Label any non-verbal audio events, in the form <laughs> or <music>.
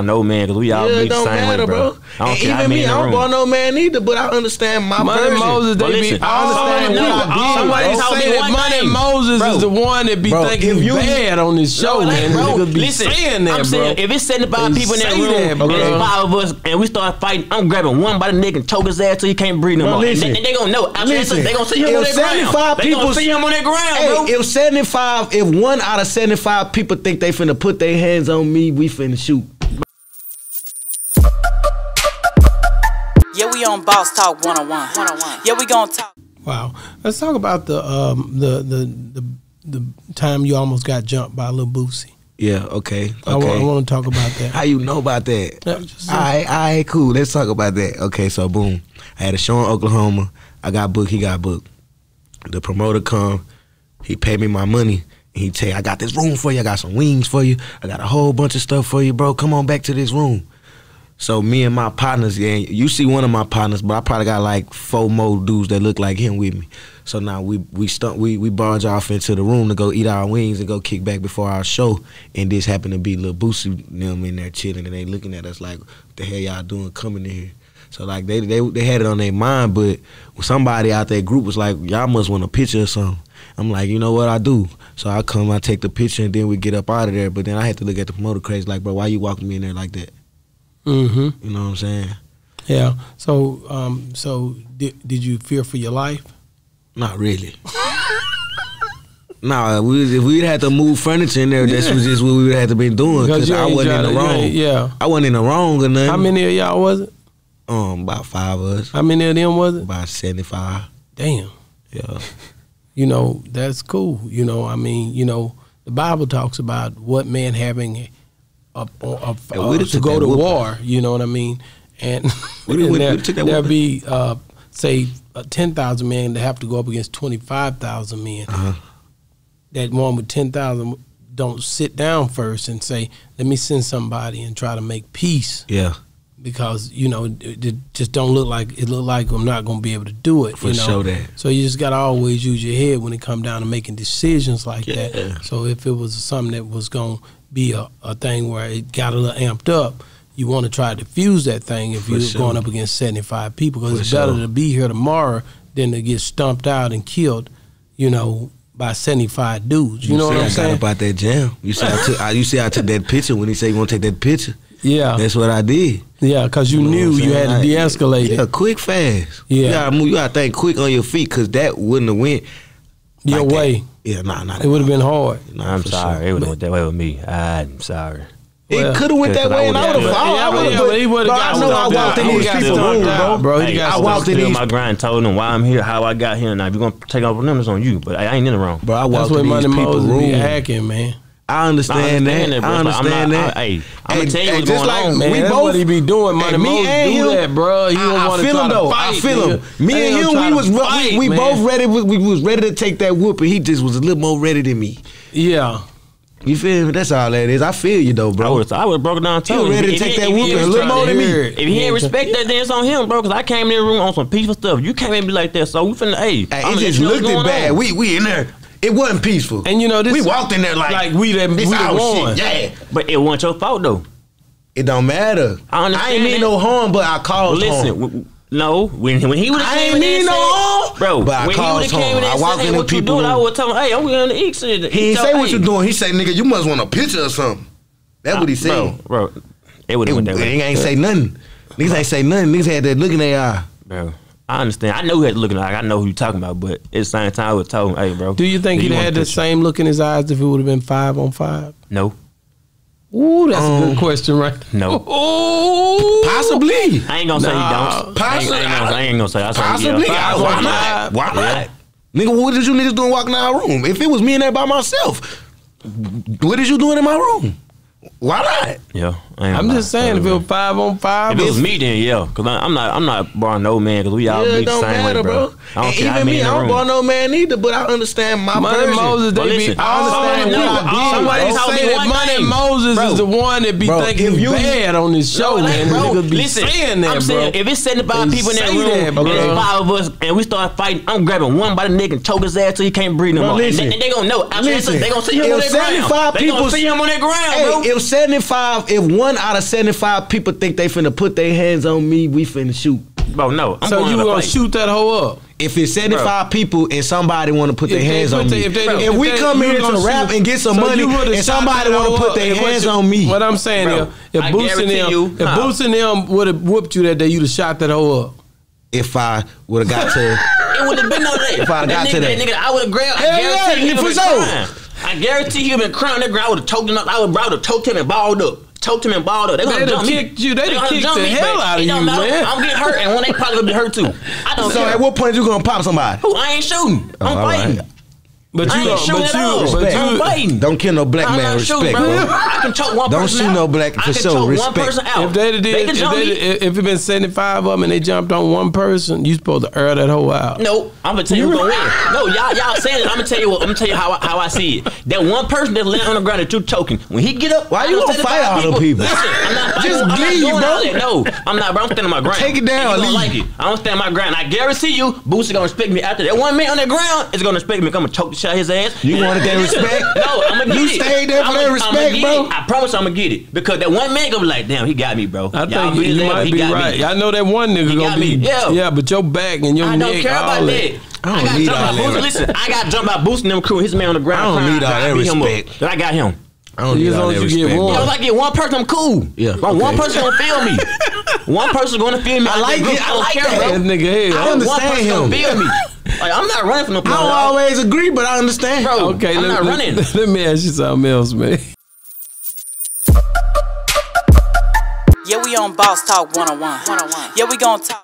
no man because we all Yeah, be it the same matter, way, bro. bro. I don't And care how even many me, I don't room. ball no man either, but I understand my Money version. Moses, But they be. I understand all- what I did. somebody told me that one Money thing. Moses Bro. is the one that be Bro, thinking if you- bad on this show, No, man. like, bro, Niggas be listen, saying that, I'm bro. saying if it's 75 They people in that say room, that, and bro. there's five of us, and we start fighting, I'm grabbing one by the neck and choke his ass till he can't breathe no more. And listen. they, and they gonna know. After Listen. that, they gonna see him on that ground. 75 They gonna see him on that ground, bro. if 75, if one out of 75 people think they finna put their hands on me, we finna shoot. On Boss Talk 101. 101. Yeah, we gonna talk. Wow. Let's talk about the um the the the, the time you almost got jumped by Lil Boosie. Yeah, okay. I, okay. I want to talk about that. <laughs> How you know about that? Yeah, just- All right, all right, cool. Let's talk about that. Okay, so boom. I had a show in Oklahoma. I got booked. He got booked. The promoter come. He paid me my money. And he tell you, I got this room for you. I got some wings for you. I got a whole bunch of stuff for you, bro. Come on back to this room. So me and my partners, yeah, you see one of my partners, but I probably got like four more dudes that look like him with me. So now we we stunt we we barge off into the room to go eat our wings and go kick back before our show. And this happened to be Lil Boosie them in there chilling and they looking at us like, what the hell y'all doing coming in here? So like they they they had it on their mind, but somebody out their group was like, y'all must want a picture or something. I'm like, you know what I do? So I come, I take the picture, and then we get up out of there. But then I had to look at the promoter crazy, like, bro, why you walking me in there like that? Mm-hmm. You know what I'm saying? Yeah. So um so did did you fear for your life? Not really. <laughs> nah, we, if we'd had to move furniture in there, this was just what we would have to been doing because I wasn't in the wrong. Yeah. I wasn't in the wrong or nothing. How many of y'all was it? Um, about five of us. How many of them was it? About seventy five. Damn. Yeah. <laughs> You know, that's cool. You know, I mean, you know, the Bible talks about what man having a, a, a, have to go to war. You know what I mean? And, <laughs> and there, that there'll be uh, say uh, ten thousand men that have to go up against twenty five thousand men. Uh-huh. That one with ten thousand don't sit down first and say, "Let me send somebody and try to make peace." Yeah. because you know it, it just don't look like it look like I'm not gonna be able to do it. For you know? sure that. So you just gotta always use your head when it come down to making decisions like Yeah. that. So if it was something that was gonna be a, a thing where it got a little amped up, you want to try to diffuse that thing if For you're sure. going up against 75 people because it's better to be here tomorrow than to get stumped out and killed, you know, by 75 dudes. You, know see what I I'm got saying? about that jam. You see, I took. I, you see, I took that picture when he said you want to take that picture. Yeah, That's what I did. yeah, because you, know knew you had to de-escalate Yeah, it quick, fast. Yeah. you gotta move. You gotta think quick on your feet because that wouldn't have went your like that. way. Yeah, nah, nah. It would have been hard. Nah, I'm sorry. sure. It would have went that way with me. I'm sorry. Well, It could have went that way, and I would've- Yeah, followed. yeah, I would but- have. yeah, but he would've bro, I know I stumped walked in He these got people's stumped room, bro. bro. He Hey, got I walked in these. my grind told him why I'm here, how I got here. Now if you're gonna take off on them, it's on you. But I, I ain't in the wrong. Bro, I That's walked what in Money these people's Moses be room. hacking, man. I understand that. bro. I But I'm understand not- that. I- hey, I'ma And- tell you and what's just going like on. Man, we that's both, what he be doing. Money me and do him, that, bro. He don't I, want to feel him though. fight. I feel him. nigga. Me and him, we was fight, we, we man. both ready. We, we was ready to take that whoop, and he just was a little more ready than me. Yeah. You feel me? That's all that is. I feel you though, I bro. would I would have broken down. too. He told was him. ready to If take he- that whooping a little more than me. If he ain't respect that, then it's on him, bro. Because I came in the room on some peaceful stuff. You came in be like that, so we finna. Hey, Hey, it just you looked it bad. on. We we in there. It wasn't peaceful. And you know this. we walked in there like like we the, we this the our one. shit. Yeah. But it wasn't your fault though. It don't matter. I understand ain't mean that. no harm, but I Well, caused listen, harm. w- no, when when he would have came ain't in there mean no said- harm. bro. But I when he would caused have came in harm. I walked said, in hey, the what you people doing? I room. would tell him, hey, I'm going to eat shit. He didn't say what you doing. He said, "Nigga, you must want a picture or something." That's what he said. Bro, bro, it would It, have went that way. he ain't say nothing. Niggas ain't say nothing. Niggas had that look in their eye. Bro, I understand. I know he had looking like I know who you talking about, but at the same time, I would tell him, hey, bro. Do you think he'd want had the same look in his eyes if it would have been five on five? No, Ooh, that's a Um, good question, right? no. Ooh, Possibly. I ain't gonna say Nah, he don't. possibly. I ain't, I ain't gonna, I ain't gonna say. I say Possibly. Yeah, I- five why not? five. Why Yeah. not? Nigga, what did you niggas doing walking out our room? If it was me in there by myself, what is you doing in my room? Why not? Yeah, I ain't I'm gonna just saying, if it was five on five, If it was me, then yeah, because I'm not, I'm not barring no man, because we all Yeah, be the same matter, way, bro. bro. I don't And care even me, I don't room. ball no man either, but I understand my Money version. Moses, But they listen, be. I all understand them what I did, Somebody bro. told Say me that Money thing. Moses Bro. is the one that be Bro, thinking you- bad on this show, No, man. bro, be listen, saying that, I'm bro. saying if it's 75 people in that room, that, and there's five of us, and we start fighting, I'm grabbing one by the neck and choke his ass till he can't breathe no more. And listen. they, gonna know. Listen. they gonna see him on that ground. They gonna see him on that ground, bro. If 75, if one out of 75 people think they finna put their hands on me, we finna shoot. Bro, no. I'm so going you to gonna fight. shoot that hoe up? If it's 75 people and somebody want to put their hands on me, if they- if, if we they- come you here gonna rap shoot- and get some so money you and somebody want to put their hands you- on me, What I'm saying Bro, is, if I Boosie and guarantee them, you- if nah. Boosie and them would have whooped you that day, you'd have shot that hoe up. if I would have got to, <laughs> It would have been no that. If I'd got nigga, to that. nigga, I would have grabbed. Hell I yeah, guarantee he for sure. I guarantee he would have been crying. That girl, I would have choked him up. I would have choked him and balled up. Choked him and balled up. They gonna They'd jump me. kicked you. They'd have gonna kicked jump the me, hell out of you, man. I'm getting hurt, and one they probably gonna be hurt too. I don't so care. at what point you gonna pop somebody? Who? I ain't shooting. Oh, I'm Oh, all fighting. right. But I you, ain't don't- shooting but at all. you, but I'm you, fighting. Don't kill no black I'm man. not Respect, shooting, bro. bro. I can choke one Don't person shoot out. no black- I for can sure, choke respect. one person out. if they did, they if, can jump they, me. if if it been seventy five of them and they jumped on one person, you supposed to air that whole out. No, I'm gonna tell you who's gonna win. No, y'all y'all saying it. I'm gonna tell you what. I'm gonna tell you how I, how I see it. That one person that's laying on the ground that you choking. When he get up, Why I you know gonna 75 fight all them people? Listen, I'm not fighting. Just I'm not leave, doing bro. all that. No, I'm not. Bro, I'm standing my ground. Take it down, And You gonna leave. like it? I'm gonna stand my ground. I guarantee you, Boosie gonna respect me after that. One man on the ground is gonna respect me. I'm gonna choke the shit his ass. You wanted that <laughs> respect? No, I'm gonna get You it. You stayed there for I'ma- that respect, bro? it. I promise I'm gonna get it because that one man gonna be like, damn, he got me, bro. I Y'all think you might he be got right. me. I know that one nigga He gonna be me, yeah. but your back and your I neck, don't care all about that. that. I don't got need all that. Listen, I got jumped by Boosie them crew. His man on the ground. I don't need all that beat him up. respect. But I got him. I don't As need all long that as you get respect. one. Yeah, if I get one person, I'm cool. Yeah, But one person gonna feel me. <laughs> one person gonna feel me. I like it. I don't like care, that. bro. That nigga head. I One understand person him. gonna feel me. Like I'm not running from no I don't always agree, but I understand. Bro, Okay, I'm let, not let- running. <laughs> Let me ask you something else, man. Yeah, we on Boss Talk 101. 101. Yeah, we gonna talk.